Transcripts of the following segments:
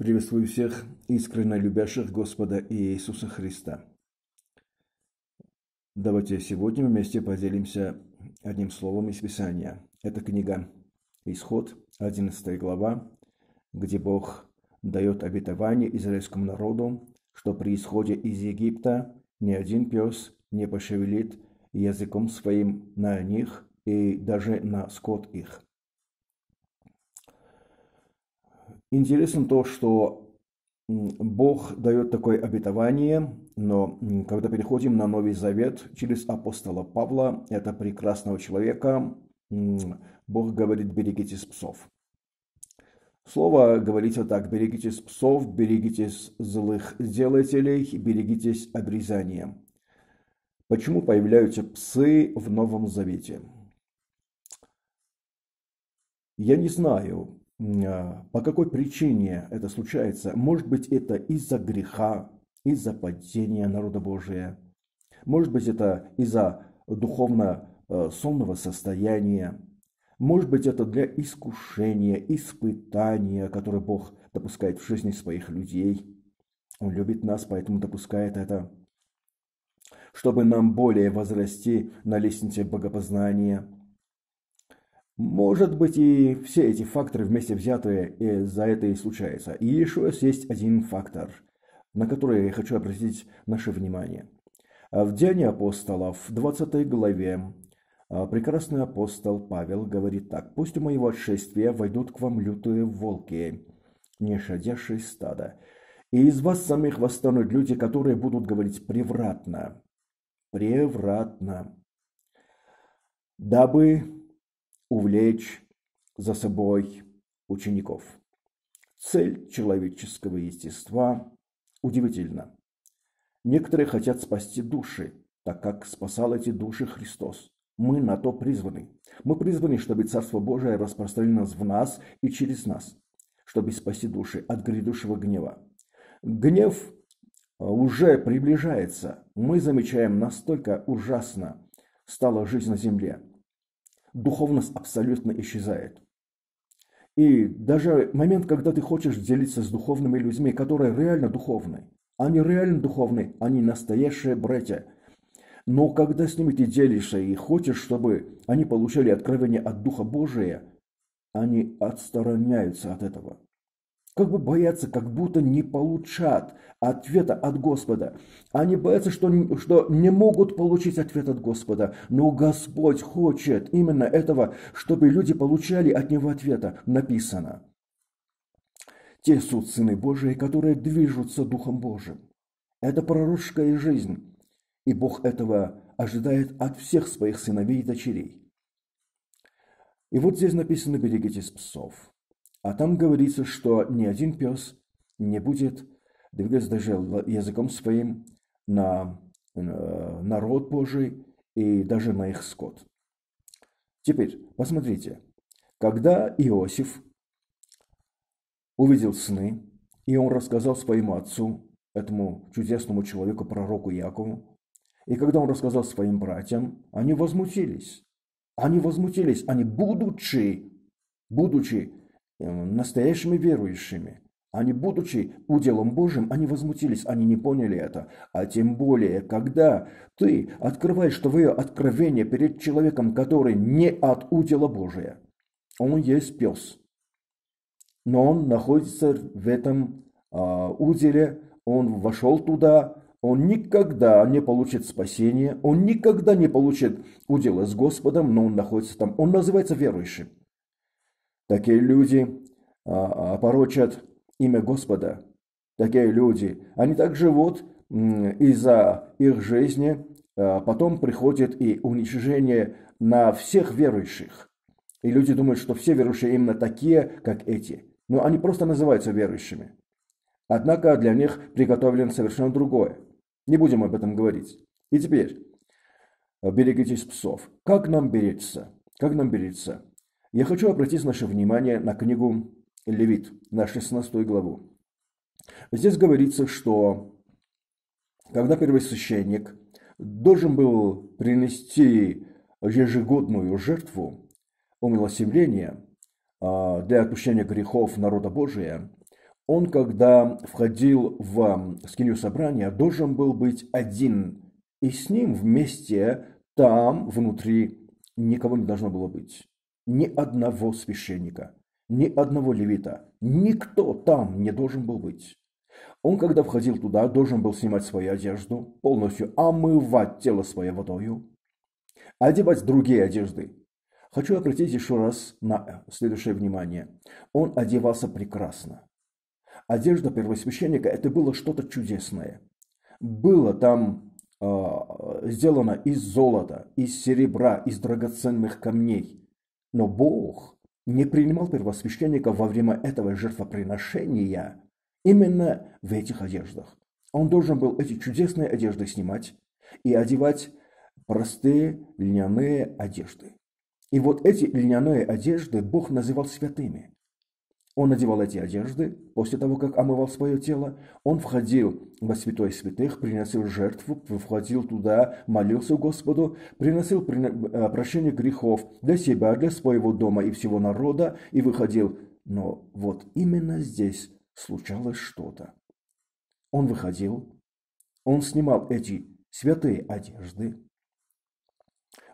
Приветствую всех искренне любящих Господа Иисуса Христа. Давайте сегодня вместе поделимся одним словом из Писания. Это книга Исход, 11 глава, где Бог дает обетование израильскому народу, что при исходе из Египта ни один пес не пошевелит языком своим на них и даже на скот их. Интересно то, что Бог дает такое обетование, но когда переходим на Новый Завет через апостола Павла, это прекрасного человека, Бог говорит, берегитесь псов. Слово говорится так, берегитесь псов, берегитесь злых делателей, берегитесь обрезания. Почему появляются псы в Новом Завете? Я не знаю, по какой причине это случается. Может быть, это из-за греха, из-за падения народа Божия. Может быть, это из-за духовно э, сонного состояния. Может быть, это для искушения, испытания, которое Бог допускает в жизни своих людей. Он любит нас, поэтому допускает это. Чтобы нам более возрасти на лестнице богопознания – может быть, и все эти факторы вместе взятые и за это и случается. И еще есть один фактор, на который я хочу обратить наше внимание. В Деянии апостолов, в 20 главе, а, прекрасный апостол Павел говорит так. «Пусть у моего отшествия войдут к вам лютые волки, не шадящие стада, и из вас самих восстанут люди, которые будут говорить превратно, превратно, дабы увлечь за собой учеников. Цель человеческого естества удивительна. Некоторые хотят спасти души, так как спасал эти души Христос. Мы на то призваны. Мы призваны, чтобы Царство Божие распространилось в нас и через нас, чтобы спасти души от грядущего гнева. Гнев уже приближается. Мы замечаем, настолько ужасно стала жизнь на земле духовность абсолютно исчезает. И даже момент, когда ты хочешь делиться с духовными людьми, которые реально духовны, они реально духовны, они настоящие братья. Но когда с ними ты делишься и хочешь, чтобы они получали откровение от Духа Божия, они отстраняются от этого как бы боятся, как будто не получат ответа от Господа. Они боятся, что, что не могут получить ответ от Господа. Но Господь хочет именно этого, чтобы люди получали от Него ответа. Написано. Те суд сыны Божии, которые движутся Духом Божиим. Это пророческая жизнь. И Бог этого ожидает от всех своих сыновей и дочерей. И вот здесь написано «берегитесь псов». А там говорится, что ни один пес не будет двигаться даже языком своим на народ Божий и даже на их скот. Теперь, посмотрите, когда Иосиф увидел сны, и он рассказал своему отцу, этому чудесному человеку, пророку Якову, и когда он рассказал своим братьям, они возмутились. Они возмутились, они будучи, будучи настоящими верующими. Они, будучи уделом Божьим, они возмутились, они не поняли это. А тем более, когда ты открываешь твое откровение перед человеком, который не от удела Божия, он есть пес. Но он находится в этом а, уделе, он вошел туда, он никогда не получит спасения, он никогда не получит удела с Господом, но он находится там. Он называется верующим. Такие люди а, опорочат имя Господа. Такие люди, они так живут из-за их жизни, а потом приходит и уничижение на всех верующих. И люди думают, что все верующие именно такие, как эти. Но они просто называются верующими. Однако для них приготовлено совершенно другое. Не будем об этом говорить. И теперь, берегитесь псов. Как нам беречься? Как нам беречься? Я хочу обратить наше внимание на книгу Левит, на 16 главу. Здесь говорится, что когда первосвященник должен был принести ежегодную жертву умилосердения а, для отпущения грехов народа Божия, Он, когда входил в скинию собрания, должен был быть один. И с ним вместе там, внутри, никого не должно было быть. Ни одного священника, ни одного левита. Никто там не должен был быть. Он, когда входил туда, должен был снимать свою одежду, полностью омывать тело свое водою, одевать другие одежды. Хочу обратить еще раз на следующее внимание. Он одевался прекрасно. Одежда первосвященника – это было что-то чудесное. Было там э, сделано из золота, из серебра, из драгоценных камней. Но Бог не принимал первосвященника во время этого жертвоприношения именно в этих одеждах. Он должен был эти чудесные одежды снимать и одевать простые льняные одежды. И вот эти льняные одежды Бог называл святыми. Он надевал эти одежды после того, как омывал свое тело. Он входил во святой святых, приносил жертву, входил туда, молился Господу, приносил э, прощение грехов для себя, для своего дома и всего народа и выходил. Но вот именно здесь случалось что-то. Он выходил, он снимал эти святые одежды,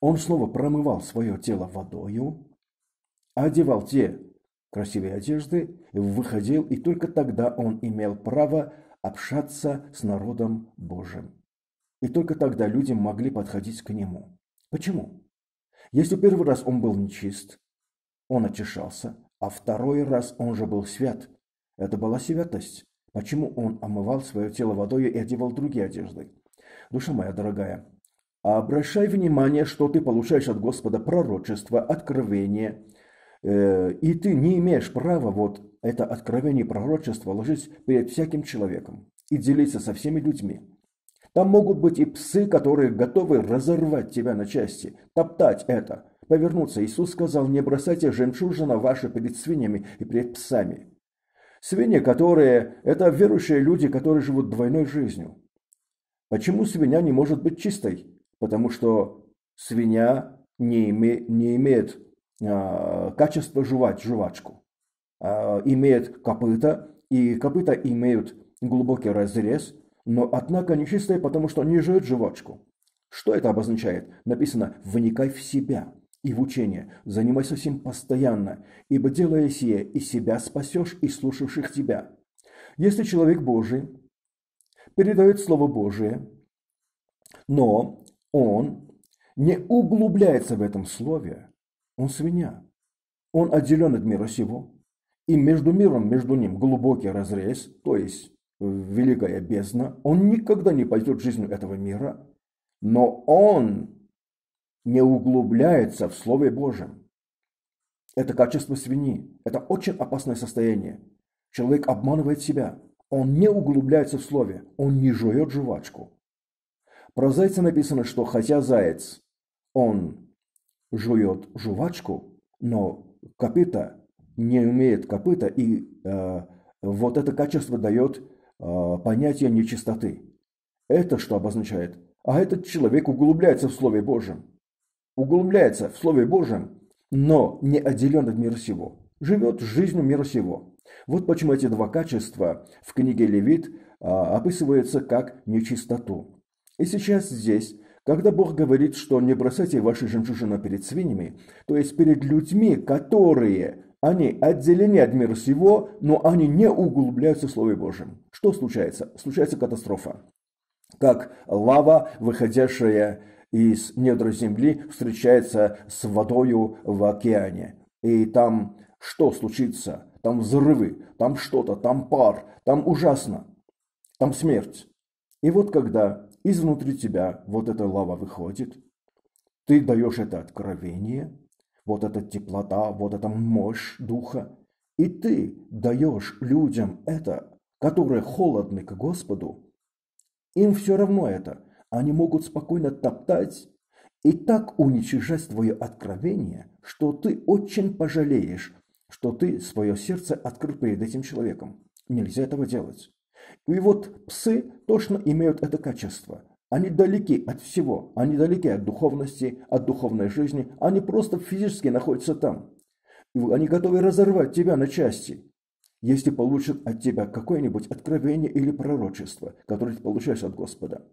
он снова промывал свое тело водою, одевал те красивые одежды, выходил, и только тогда он имел право общаться с народом Божьим. И только тогда люди могли подходить к нему. Почему? Если первый раз он был нечист, он очищался, а второй раз он же был свят, это была святость. Почему он омывал свое тело водой и одевал другие одежды? Душа моя дорогая, обращай внимание, что ты получаешь от Господа пророчество, откровение, и ты не имеешь права вот это откровение пророчества ложить перед всяким человеком и делиться со всеми людьми. Там могут быть и псы, которые готовы разорвать тебя на части, топтать это, повернуться. Иисус сказал, не бросайте жемчужина ваши перед свиньями и перед псами. Свиньи, которые – это верующие люди, которые живут двойной жизнью. Почему свинья не может быть чистой? Потому что свинья не, име, не имеет а, качества жевать жвачку. А, имеет копыта, и копыта имеют глубокий разрез, но однако нечистая, потому что не жует жвачку. Что это обозначает? Написано «вникай в себя» и в учение. Занимайся всем постоянно, ибо делая сие, и себя спасешь, и слушавших тебя. Если человек Божий передает Слово Божие, но он не углубляется в этом слове, он свинья. Он отделен от мира сего, и между миром, между ним глубокий разрез, то есть великая бездна. Он никогда не пойдет в жизнь этого мира, но он не углубляется в Слове Божьем. Это качество свиньи. Это очень опасное состояние. Человек обманывает себя. Он не углубляется в Слове. Он не жует жвачку. Про зайца написано, что хотя заяц, он жует жвачку, но копыта не умеет копыта, и э, вот это качество дает э, понятие нечистоты. Это что обозначает? А этот человек углубляется в Слове Божьем углубляется в Слове Божьем, но не отделен от мира сего, живет жизнью мира сего. Вот почему эти два качества в книге Левит а, описываются как нечистоту. И сейчас здесь, когда Бог говорит, что не бросайте ваши жемчужины перед свиньями, то есть перед людьми, которые они отделены от мира сего, но они не углубляются в Слове Божьем. Что случается? Случается катастрофа. Как лава, выходящая из недр земли встречается с водою в океане. И там что случится? Там взрывы, там что-то, там пар, там ужасно, там смерть. И вот когда изнутри тебя вот эта лава выходит, ты даешь это откровение, вот эта теплота, вот эта мощь духа, и ты даешь людям это, которые холодны к Господу, им все равно это – они могут спокойно топтать и так уничижать твое откровение, что ты очень пожалеешь, что ты свое сердце открыл перед этим человеком. Нельзя этого делать. И вот псы точно имеют это качество. Они далеки от всего. Они далеки от духовности, от духовной жизни. Они просто физически находятся там. И они готовы разорвать тебя на части. если получит от тебя какое-нибудь откровение или пророчество, которое ты получаешь от Господа.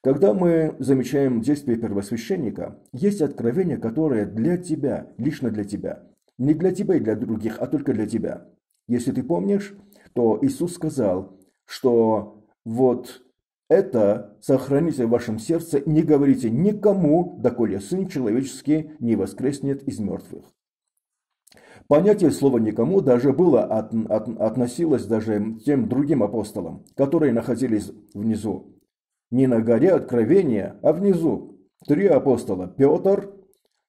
Когда мы замечаем действие первосвященника, есть откровение, которое для тебя, лично для тебя. Не для тебя и для других, а только для тебя. Если ты помнишь, то Иисус сказал, что вот это сохраните в вашем сердце, не говорите никому, доколе Сын Человеческий не воскреснет из мертвых. Понятие слова «никому» даже было от, от, относилось даже тем другим апостолам, которые находились внизу. Не на горе откровения, а внизу. Три апостола – Петр,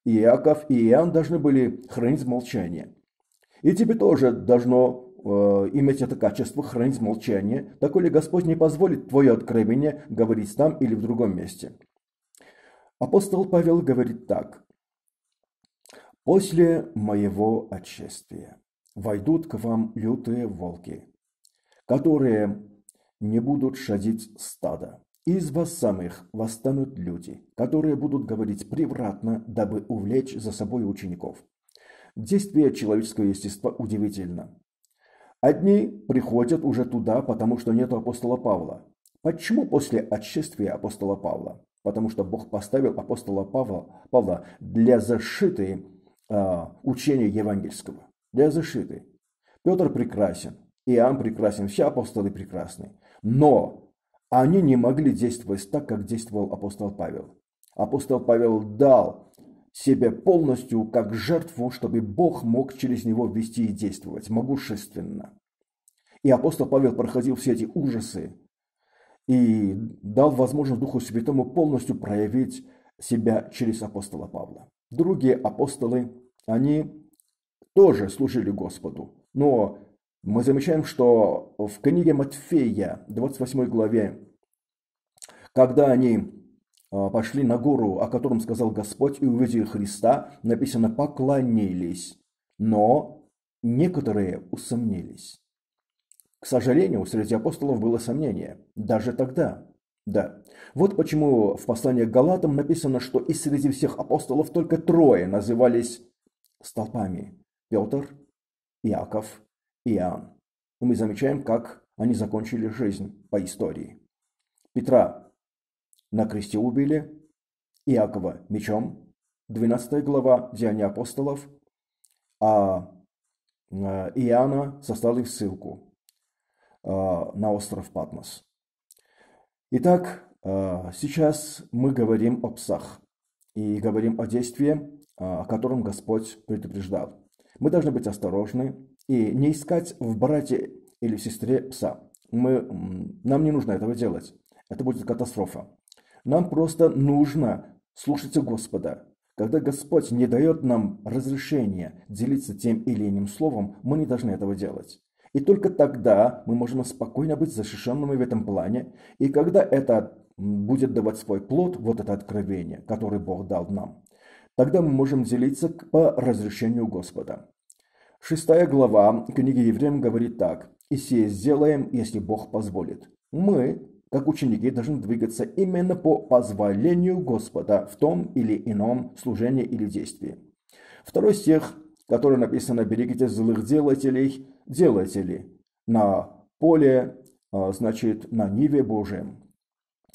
Иаков и Иоанн должны были хранить молчание. И тебе тоже должно иметь это качество, хранить молчание, доколе Господь не позволит твое откровение говорить там или в другом месте. Апостол Павел говорит так. «После моего отшествия войдут к вам лютые волки, которые не будут шадить стада. Из вас самих восстанут люди, которые будут говорить превратно, дабы увлечь за собой учеников. Действие человеческого естества удивительно. Одни приходят уже туда, потому что нет апостола Павла. Почему после отшествия апостола Павла? Потому что Бог поставил апостола Павла, Павла для защиты э, учения евангельского. Для защиты. Петр прекрасен, Иоанн прекрасен, все апостолы прекрасны. Но они не могли действовать так, как действовал апостол Павел. Апостол Павел дал себе полностью как жертву, чтобы Бог мог через него вести и действовать могущественно. И апостол Павел проходил все эти ужасы и дал возможность Духу Святому полностью проявить себя через апостола Павла. Другие апостолы, они тоже служили Господу, но мы замечаем, что в книге Матфея, 28 главе, когда они пошли на гору, о котором сказал Господь, и увидели Христа, написано «поклонились», но некоторые усомнились. К сожалению, среди апостолов было сомнение, даже тогда. Да. Вот почему в послании к Галатам написано, что и среди всех апостолов только трое назывались столпами. Петр, Иаков Иоанн. И мы замечаем, как они закончили жизнь по истории. Петра на кресте убили, Иакова мечом, 12 глава Деяния апостолов, а Иоанна сослали в ссылку на остров Патмос. Итак, сейчас мы говорим о псах и говорим о действии, о котором Господь предупреждал. Мы должны быть осторожны и не искать в брате или сестре пса. Мы, нам не нужно этого делать. Это будет катастрофа. Нам просто нужно слушаться Господа. Когда Господь не дает нам разрешения делиться тем или иным словом, мы не должны этого делать. И только тогда мы можем спокойно быть защищенными в этом плане. И когда это будет давать свой плод, вот это откровение, которое Бог дал нам, тогда мы можем делиться по разрешению Господа. Шестая глава книги Евреям говорит так. «И сие сделаем, если Бог позволит». Мы, как ученики, должны двигаться именно по позволению Господа в том или ином служении или действии. Второй стих, который написано «Берегите злых делателей, делатели на поле, а, значит, на Ниве Божьем».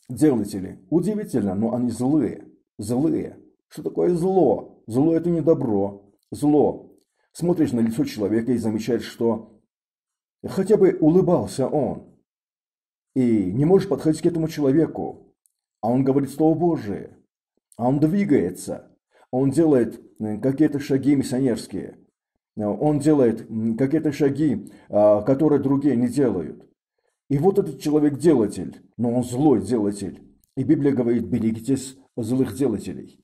Делатели. Удивительно, но они злые. Злые. Что такое зло? Зло – это не добро. Зло Смотришь на лицо человека и замечаешь, что хотя бы улыбался он. И не можешь подходить к этому человеку. А он говорит Слово Божие. А он двигается. Он делает какие-то шаги миссионерские. Он делает какие-то шаги, а, которые другие не делают. И вот этот человек делатель, но он злой делатель. И Библия говорит, берегитесь злых делателей.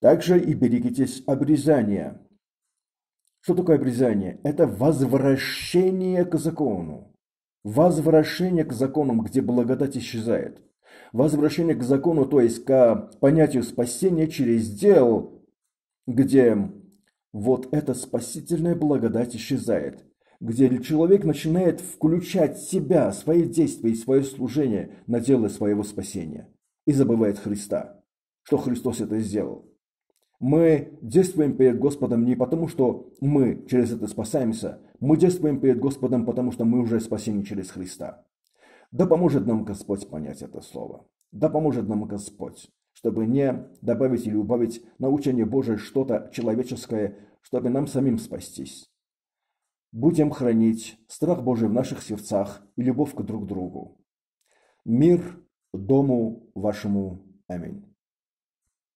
Также и берегитесь обрезания. Что такое обрезание? Это возвращение к закону. Возвращение к законам, где благодать исчезает. Возвращение к закону, то есть к понятию спасения через дел, где вот эта спасительная благодать исчезает. Где человек начинает включать себя, свои действия и свое служение на дело своего спасения. И забывает Христа, что Христос это сделал. Мы действуем перед Господом не потому, что мы через это спасаемся, мы действуем перед Господом, потому что мы уже спасены через Христа. Да поможет нам Господь понять это слово. Да поможет нам Господь, чтобы не добавить или убавить на учение Божие что-то человеческое, чтобы нам самим спастись. Будем хранить страх Божий в наших сердцах и любовь к друг другу. Мир дому вашему. Аминь.